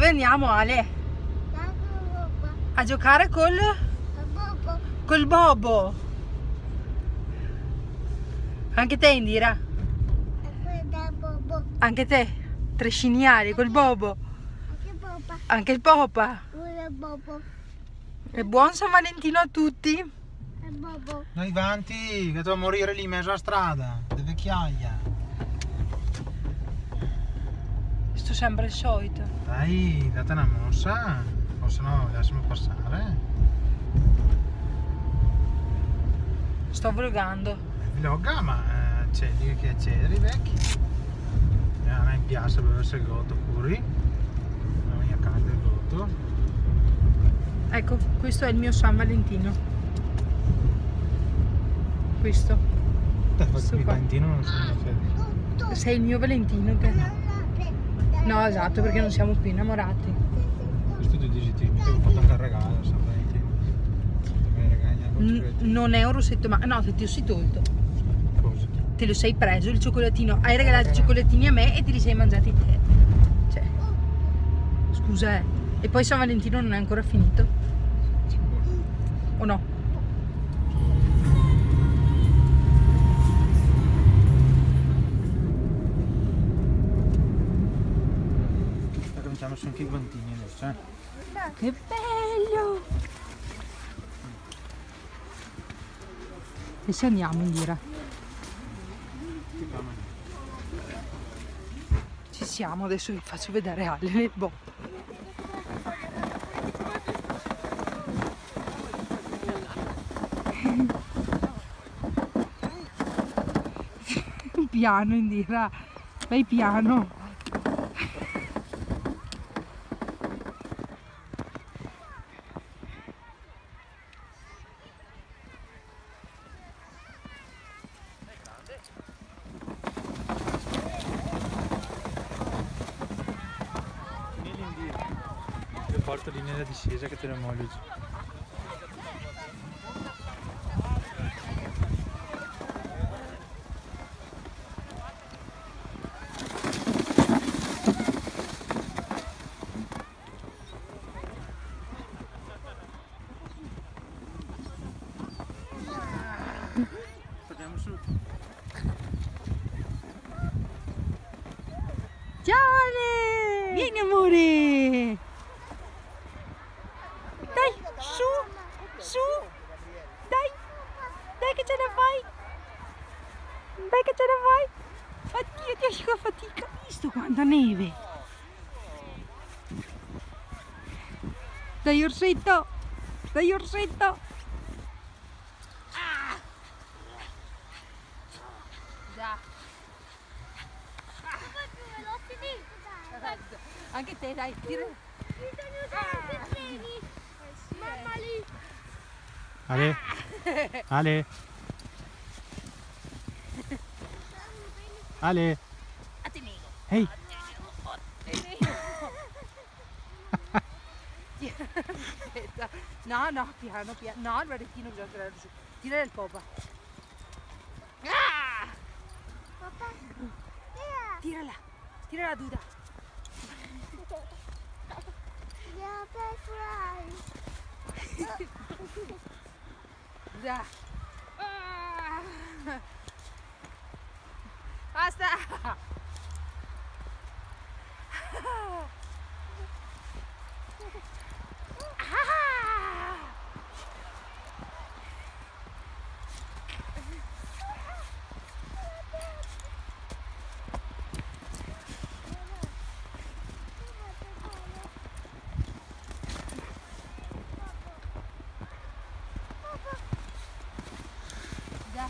Dove andiamo Ale? A giocare col... col Bobo. Anche te Indira? Anche te? Tresciniare col Bobo. Anche il Popa. E buon San Valentino a tutti. Noi vanti, che devo morire lì in mezzo alla strada, le vecchiaia. Sto sempre il solito. Dai, date una mossa, o se no lasciamo passare. Sto vlogando. Vlogga, ma eh, c'è lì che c'è i vecchi. E a me piace bere il gotto pure. La mia casa del gotto. Ecco, questo è il mio San Valentino. Questo. Il qua. Valentino non felice. Sei il mio Valentino te. No, esatto, perché non siamo più innamorati. Questo tu dici ti devo fatto anche il regalo, San Valentino. Non è un rossetto, ma no, te ti ho sei tolto. Cosa? Te lo sei preso il cioccolatino. Hai regalato i cioccolatini a me e te li sei mangiati te. Cioè. Scusa, eh. E poi San Valentino non è ancora finito. O no? Anche i guantini adesso, eh? Che bello! E se andiamo in lira? Ci siamo, adesso vi faccio vedere Ale nel boh. piano Indira, vai piano. Io porto lì nella discesa che te lo mollo giù. Torniamo su. Ciao Ale! Vieni amore! Dai, su, su! Dai! Dai che ce la fai! Dai che ce la fai! Oddio, ti esco a fatica! Hai visto quanta neve? Dai orsetto! Dai orsetto! Già. Anche te dai, tira. Mamma lì! Ale? Ale? Ale? Aspetta. No, no, piano, piano. No, il barrettino bisogna tirare su. Tira il popa. Ah! Papà! Tirala. Tira la duda. Yeah. Ah! Basta. Ah!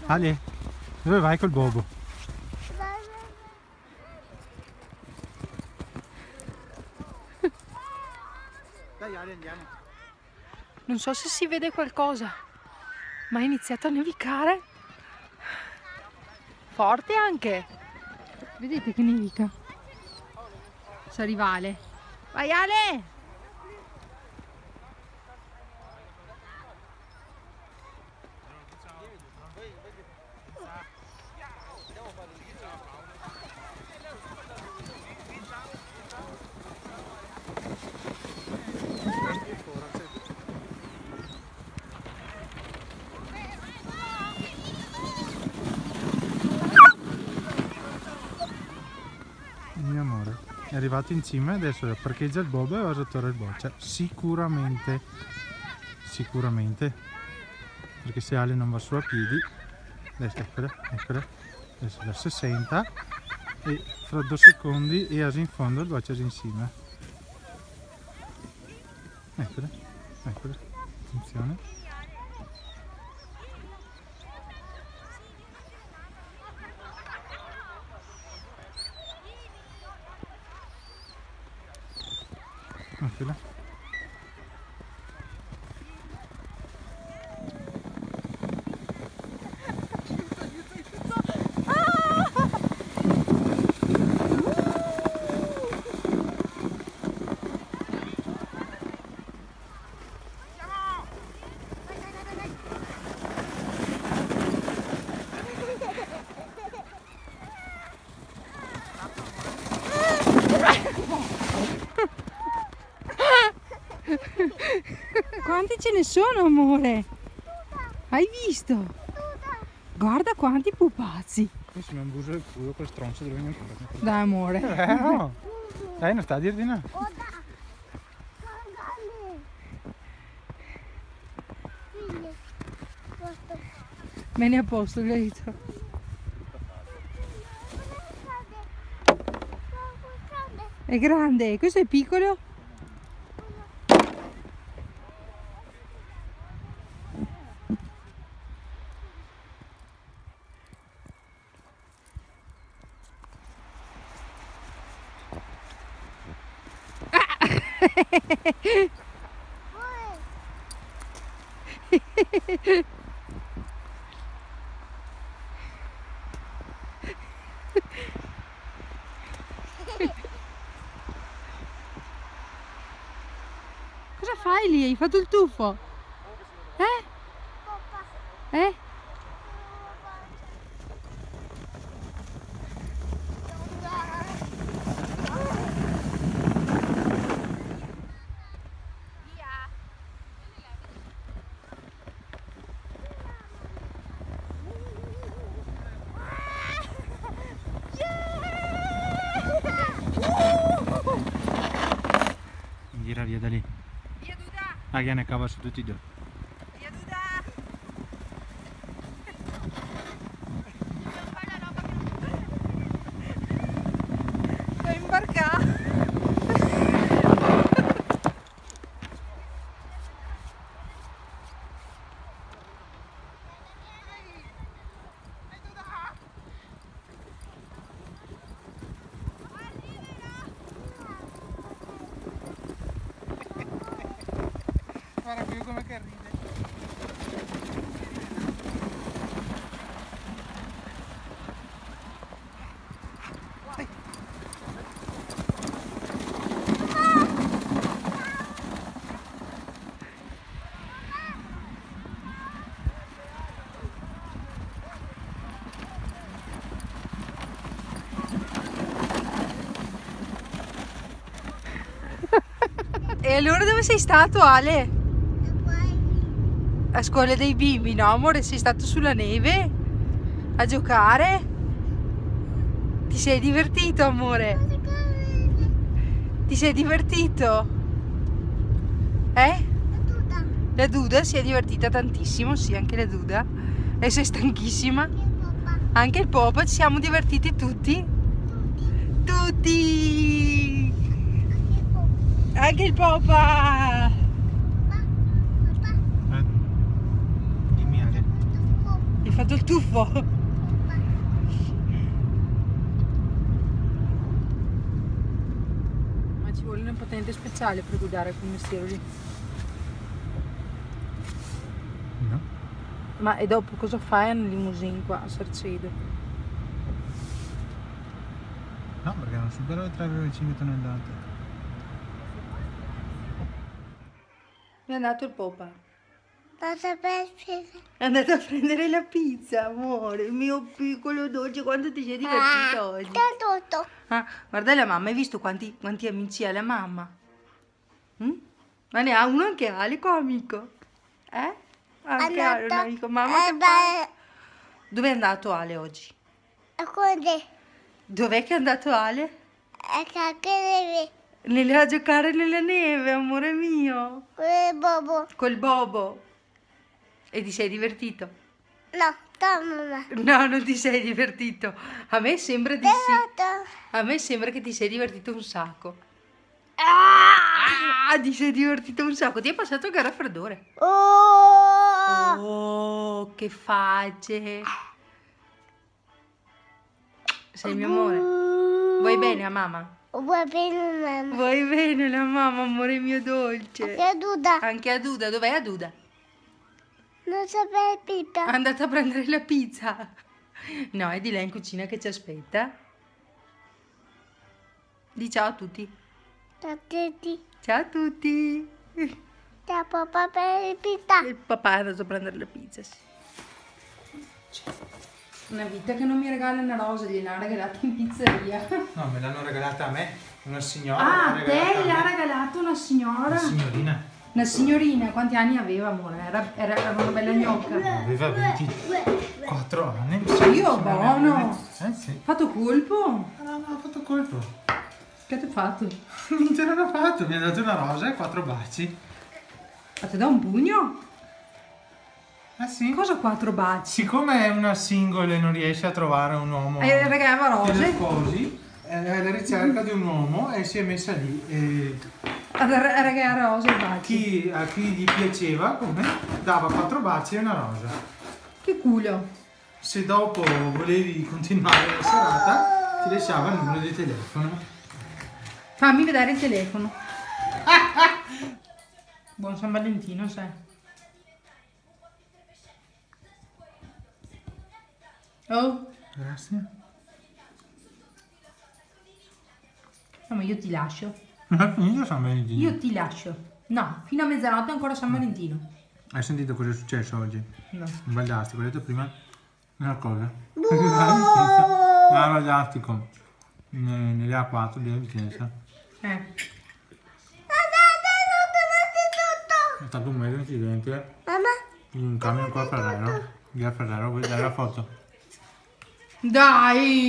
Ale? Dove vai col bobo? Vai, vai, Dai Ale andiamo. Non so se si vede qualcosa, ma è iniziato a nevicare. Forte anche. Vedete che nevica? Sa rivale. Vai Ale! Arrivato in cima e adesso parcheggia il bob e va sotto il boccia. Sicuramente, sicuramente, perché se Ale non va su a piedi, adesso eccola, eccola, adesso da 60 e fra due secondi è in fondo il boccia in cima. Eccola, eccola, attenzione. Eccola. Quanti ce ne sono, amore? Hai visto? Guarda quanti pupazzi. Questo mi ambuso il culo col stronzo dove non corre. Dai, amore. Eh no! Dai, non sta a dir di no. Bene a posto, Gaito. È grande. Questo è piccolo? Cosa fai lì? Hai fatto il tuffo? Аѓа нека баш отиде. Che ride. E allora dove sei stato, Ale? E A scuola dei bimbi, no amore? Sei stato sulla neve? A giocare? Ti sei divertito, amore? Ti sei divertito? Eh? La Duda si è divertita tantissimo, sì, anche la Duda. Adesso è stanchissima. Anche il Popa, ci siamo divertiti tutti. Tutti! Papà. Anche il Popa! Papà. Eh. Dimmi Ale. Hai fatto il tuffo? Ma ci vuole una patente speciale per guidare quel mestiere lì. No? Ma e dopo cosa fai nel limousine qua a Sarcedo? No, perché non supera le 3,5 tonnellate. È andato il Popa. È andato a prendere la pizza, amore, il mio piccolo dolce, quanto ti sei divertito oggi? tutto. Ah, guarda la mamma, hai visto quanti, quanti amici ha la mamma? Mm? Ma ne ha uno anche Ale come amico? Eh? Anche Ale un amico. Mamma che fa? Dove è andato Ale oggi? E quindi Dov'è che è andato Ale? Che devi? Lele a giocare nella neve, amore mio. Quel bobo. Col bobo. E ti sei divertito? No, da mamma. No, non ti sei divertito. A me sembra di sì. A me sembra che ti sei divertito un sacco. Ah, ti sei divertito un sacco. Ti è passato il raffreddore. Oh! Oh, che face. Sei mio amore. Vuoi bene a mamma? Vuoi bene mamma? Vuoi bene la mamma, amore mio dolce. Che duda? Anche a Duda, dov'è a Duda? Non sapere È pizza. andata a prendere la pizza. No, è di là in cucina che ci aspetta. Di ciao a tutti. Da tutti. Ciao a tutti. Da papà per pizza. Il papà è andato a prendere la pizza, sì. Una vita che non mi regala una rosa, gliel'ha regalata in pizzeria. No, me l'hanno regalata a me, una signora. Ah, te a l'ha regalata una signora. Una signorina. Una signorina, quanti anni aveva, amore? Era, era, era una bella gnocca. Aveva 24 anni. Io, buono. Eh sì. Fatto colpo? Ah, No, no, ha fatto colpo. Che ti ha fatto? Non te l'hanno fatto, mi ha dato una rosa e quattro baci. A te da un pugno? Ah sì? Cosa quattro baci? Siccome è una single e non riesce a trovare un uomo Eh, regalava che le rose? sposi, è alla ricerca di un uomo e si è messa lì. E A re- regalare rose e baci. chi, a chi gli piaceva, come, dava quattro baci e una rosa. Che culo. Se dopo volevi continuare la serata, ti lasciava il numero di telefono. Fammi vedere il telefono. Buon San Valentino, sai. Oh, Grazie. No, ma io ti lascio. Non è finito San Valentino. Io ti lascio. No, fino a mezzanotte è ancora San Valentino. Hai sentito cosa è successo oggi? No. Sbagliastico, ho detto prima una cosa. Ah, sbagliastico. Ne- Nelle A4 di Vicenza. Eh. È stato un mega incidente Mamma? in un camion qua a Ferrero. Via Ferrero, vuoi vedere la foto? Dai!